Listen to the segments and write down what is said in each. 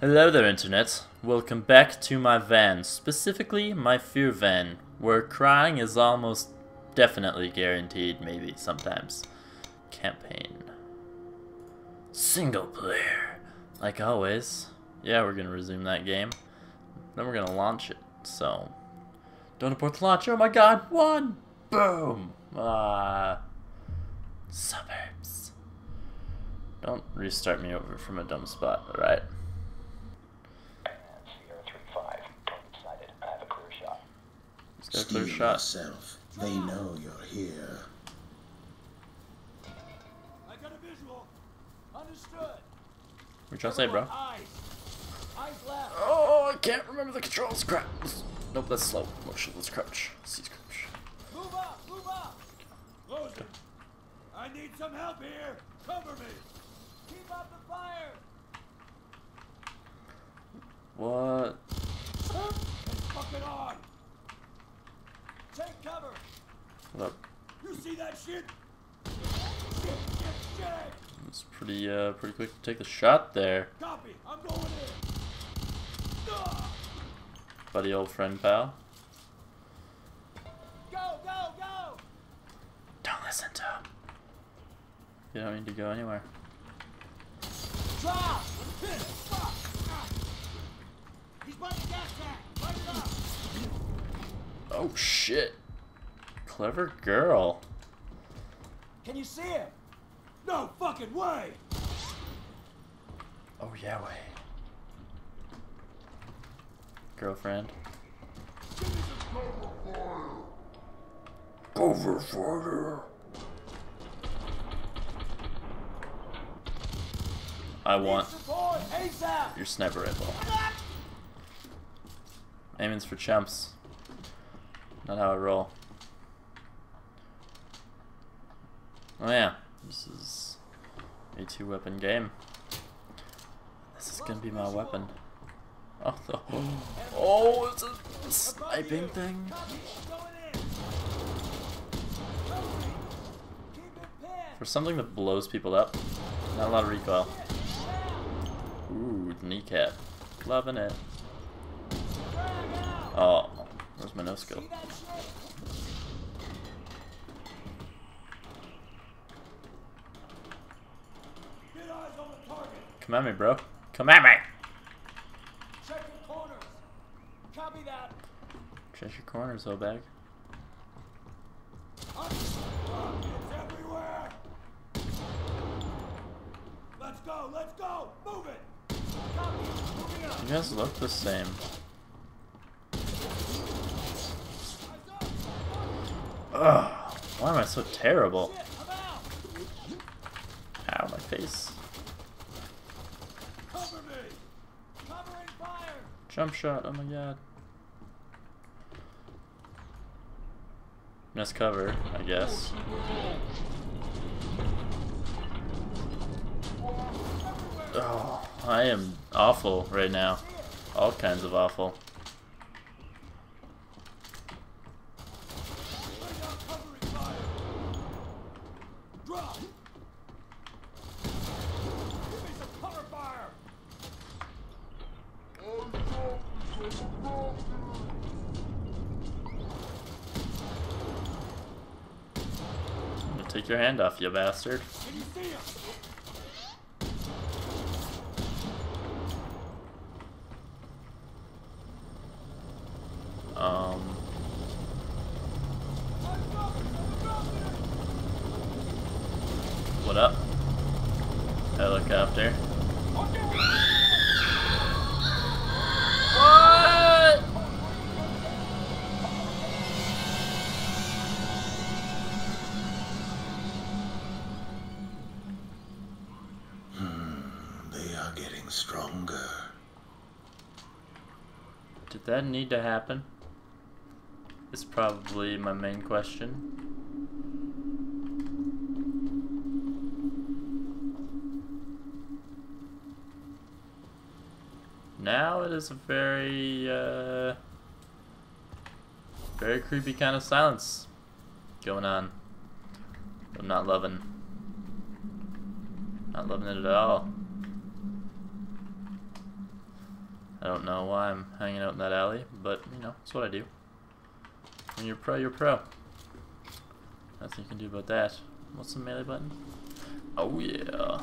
Hello there, Internet. Welcome back to my van, specifically my fear van, where crying is almost definitely guaranteed, maybe sometimes. Campaign. Single player. Like always. Yeah, we're gonna resume that game. Then we're gonna launch it, so. Don't abort the launch. Oh my god, one! Boom! Ah. Suburbs. Don't restart me over from a dumb spot, alright? Sierra 3-5. Excited. I have a clear shot. Let's get a clear Steel shot. yourself. They know you're here. I got a visual. Understood. What you trying to say, bro? Eyes. Eyes left. Oh, I can't remember the controls. Crap. Nope, that's slow motion. Let's crouch. See crouch. Move up. Move up. Closing. I need some help here. Cover me. Keep up the fire. What? It's fucking on. Take cover. You see that shit? It's pretty, uh, pretty quick to take the shot there, Copy. I'm going in. Buddy, old friend, pal. Go, go, go. Don't listen to him. You don't need to go anywhere. Drop. Fuck. Ah. He's by the gas tank. Light it up. Oh shit! Clever girl. Can you see him? No fucking way! Oh yeah, way. Girlfriend. Cover fire. I want your sniper rifle. Aiming's for chumps. Not how I roll. Oh yeah, this is a two weapon game. This is gonna be my weapon. Oh, the, oh, it's a sniping thing. For something that blows people up, not a lot of recoil. Ooh, kneecap. Loving it. Oh, where's my no skill? See that shit? Get eyes on the target. Come at me, bro. Come at me! Check the corners. Copy that. Check your corners, though, bag. It's everywhere. Let's go. Let's go. Move it. Copy. You guys look the same. Eyes up. Ugh, I so terrible? Ow, my face. Jump shot, oh my god. Nice cover, I guess. Oh, I am awful right now. All kinds of awful. Lay down covering fire. Drop. Give me some cover fire. I'm gonna take your hand off, you bastard. Can you see him? Um, I'm dropping. I'm dropping. what up? Helicopter. What? They are getting stronger. Did that need to happen? Is probably my main question. Now it is a very, uh, very creepy kind of silence going on. I'm not loving. Not loving it at all. I don't know why I'm hanging out in that alley, but you know, it's what I do. When you're pro, you're pro. Nothing you can do about that. What's the melee button? Oh yeah.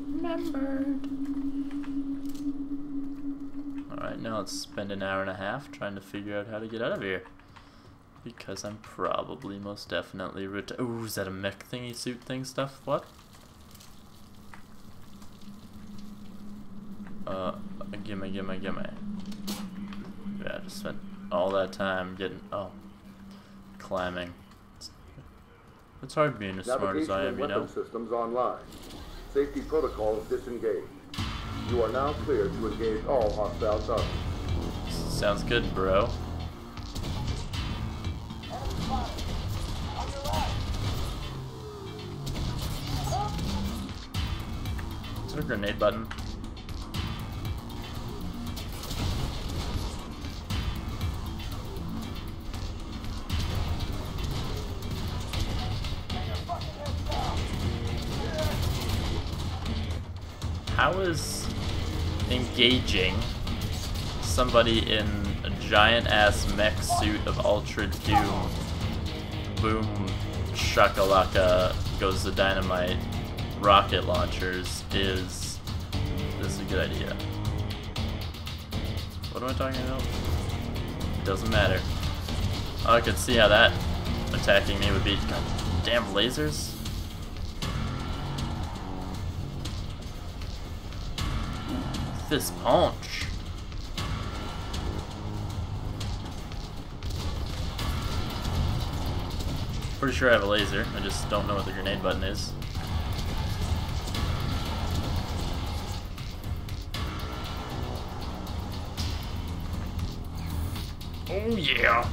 Remembered. Alright, now let's spend an hour and a half trying to figure out how to get out of here. Because I'm probably most definitely ret- Ooh, is that a mech thingy suit thing stuff? What? Uh, gimme, gimme, gimme. Yeah, I just spent all that time getting, oh, climbing. It's, hard being as smart as I am, you weapon know? systems online. Safety protocols disengaged. You are now cleared to engage all hostile targets. Sounds good, bro. Is there a grenade button? How is engaging somebody in a giant ass mech suit of Ultra Doom, boom, shakalaka, goes the dynamite, rocket launchers is this is a good idea. What am I talking about? It Doesn't matter. Oh, I could see how that attacking me would be. God damn lasers. This punch. Pretty sure I have a laser. I just don't know what the grenade button is. Oh yeah.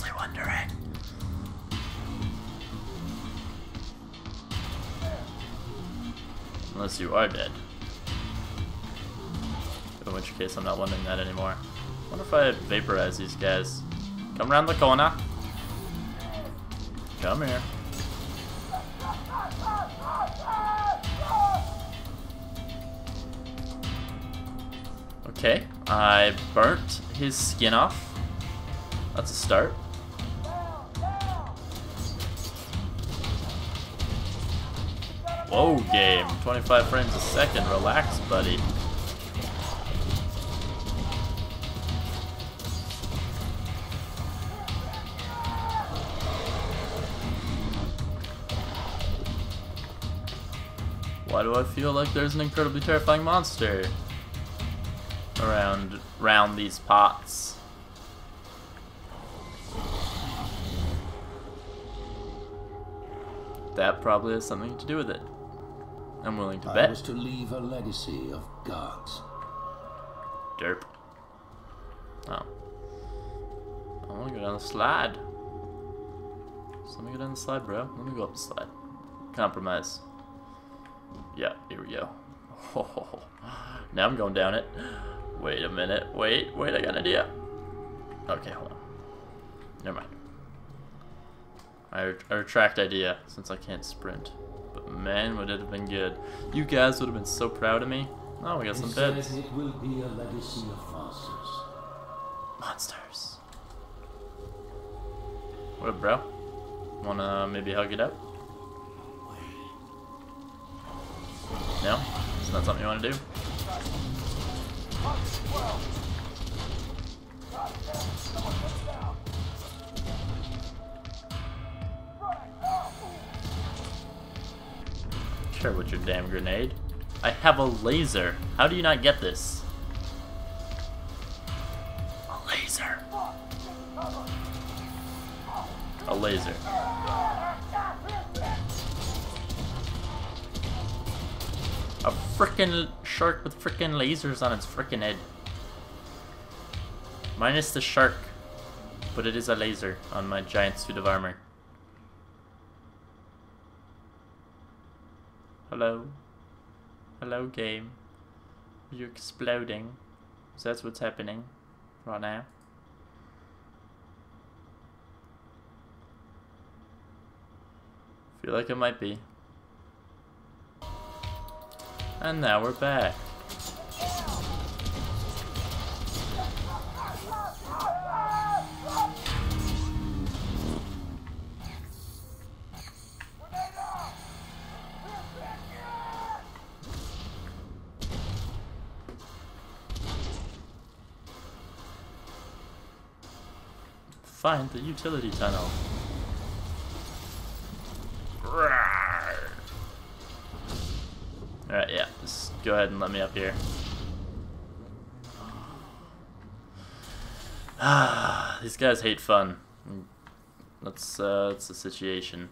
What wondering. Unless you are dead. In which case I'm not wondering that anymore. wonder if I vaporize these guys. Come around the corner. Come here. Okay, I burnt his skin off. That's a start. Whoa, game. 25 frames a second. Relax, buddy. Why do I feel like there's an incredibly terrifying monster around round these pots? That probably has something to do with it. I'm willing to I bet. was to leave a legacy of gods. Derp. Oh. I want to go down the slide. So let me go down the slide, bro. Let me go up the slide. Compromise. Yeah, here we go. Oh, now I'm going down it. Wait a minute. Wait, wait, I got an idea. Okay, hold on. Never mind. I, I retract idea since I can't sprint. Man, would it have been good. You guys would have been so proud of me. Oh, we got some beds. it will be a legacy of monsters. Monsters. What up, bro? Wanna maybe hug it up? No? It's not something you wanna do? Sure, with your damn grenade. I have a laser. How do you not get this? A laser. A laser. A frickin' shark with frickin' lasers on its frickin' head. Minus the shark. But it is a laser on my giant suit of armor. Hello? Hello, game. Are you exploding? Is that what's happening right now? Feel like it might be. And now we're back. Find the utility tunnel. Alright, yeah, just go ahead and let me up here. Ah, these guys hate fun. That's, uh, that's the situation.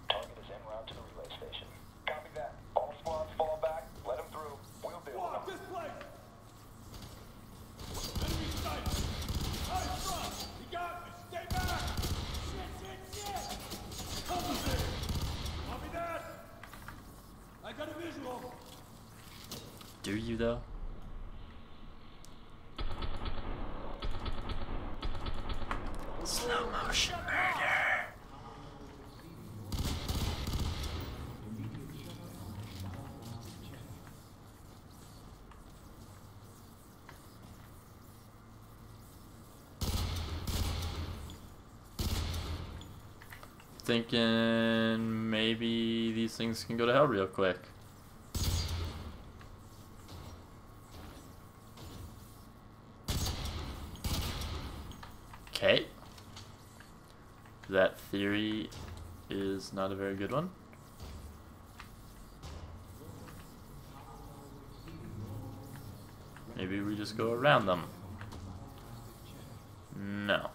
Slow motion murder. Thinking maybe these things can go to hell real quick. Okay. That theory is not a very good one. Maybe we just go around them. No.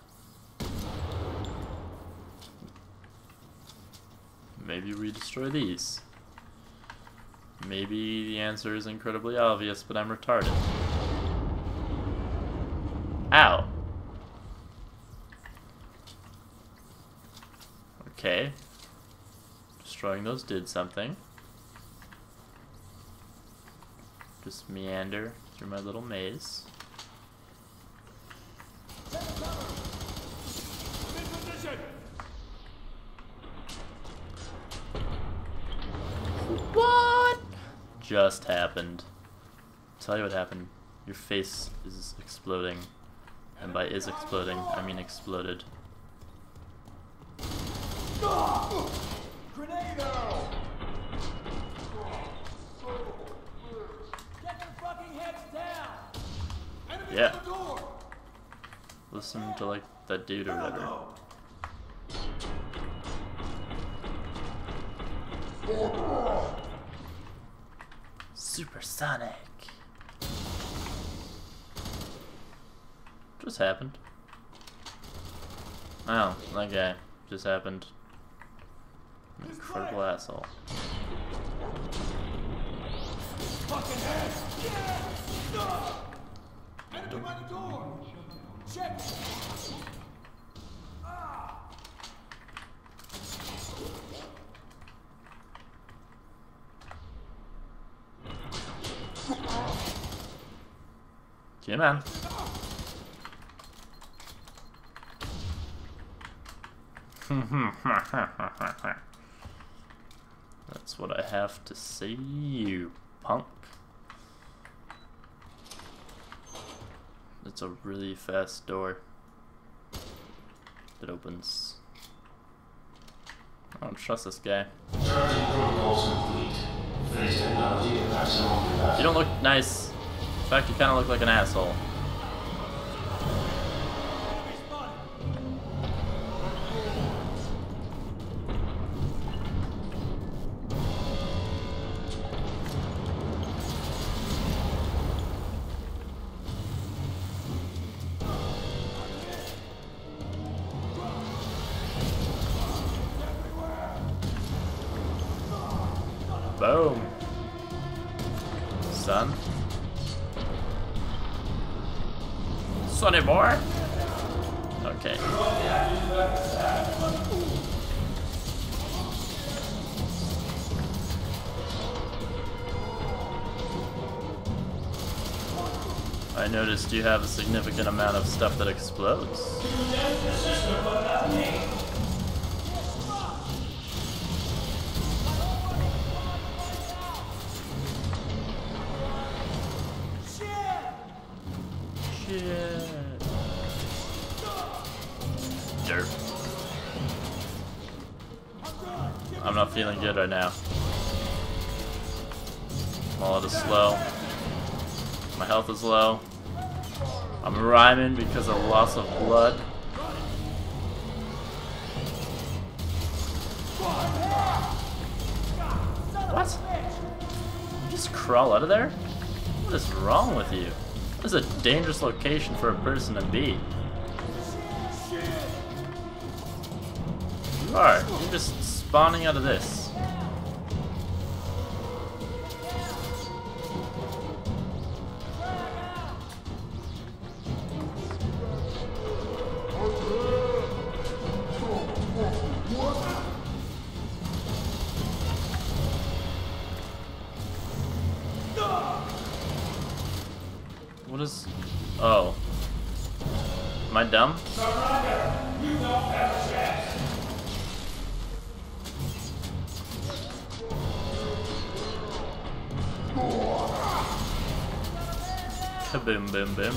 Maybe we destroy these. Maybe the answer is incredibly obvious, but I'm retarded. Ow. Okay. Destroying those did something. Just meander through my little maze. What? Just happened. tell you what happened. Your face is exploding. And by is exploding, I mean exploded. Yeah. Listen to like that dude or whatever. Supersonic. Just happened. Oh, that guy just happened. Incredible asshole. Fucking head! Yeah! No! Enemy by the door! Check! Yeah, man. That's what I have to say you, punk. It's a really fast door that opens. I don't trust this guy. You don't look nice. In fact, you kind of look like an asshole. Sonny boy. Okay. I noticed you have a significant amount of stuff that explodes. either. I'm not feeling good right now. All it is slow. My health is low. I'm rhyming because of loss of blood. What? You just crawl out of there? What is wrong with you? This is a dangerous location for a person to be. Are. You're just spawning out of this. What is... Oh. Am I dumb? Kaboom, boom, boom, boom.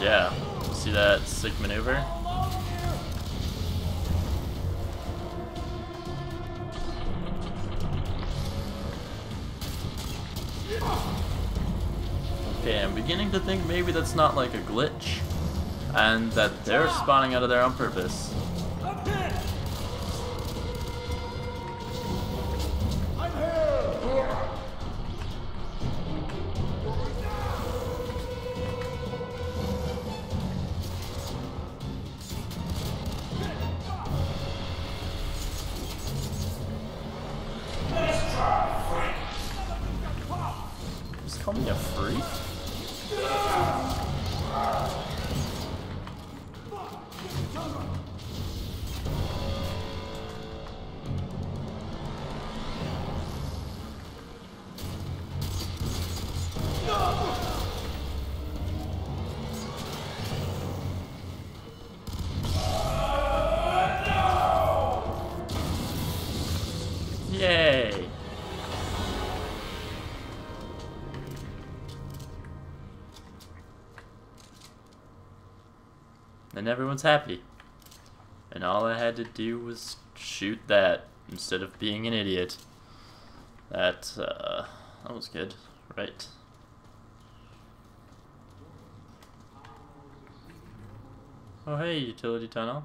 Yeah. See that sick maneuver? Okay, I'm beginning to think maybe that's not like a glitch. And that they're spawning out of there on purpose. And everyone's happy. And all I had to do was shoot that instead of being an idiot. That, uh, that was good. Right. Oh hey, utility tunnel.